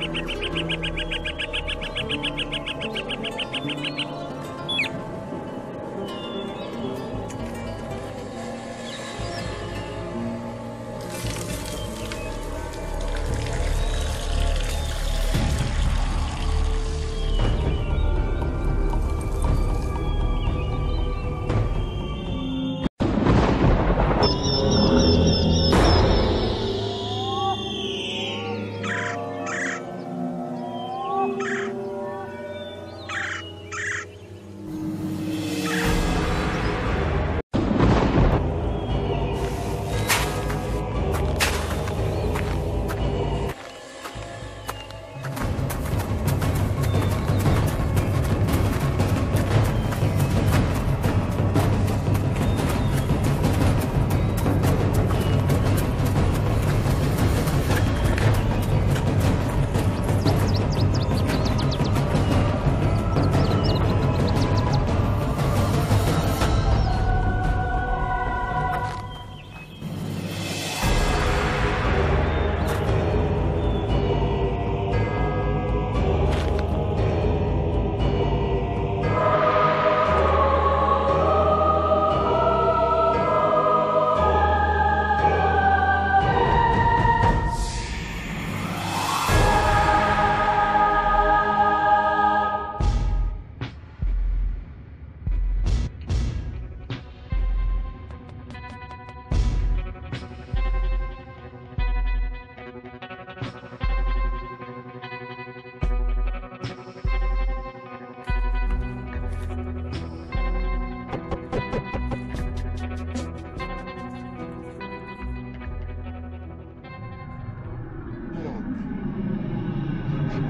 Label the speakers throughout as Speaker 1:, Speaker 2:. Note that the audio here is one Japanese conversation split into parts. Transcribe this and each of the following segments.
Speaker 1: ピッ!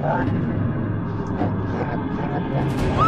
Speaker 1: Thank you.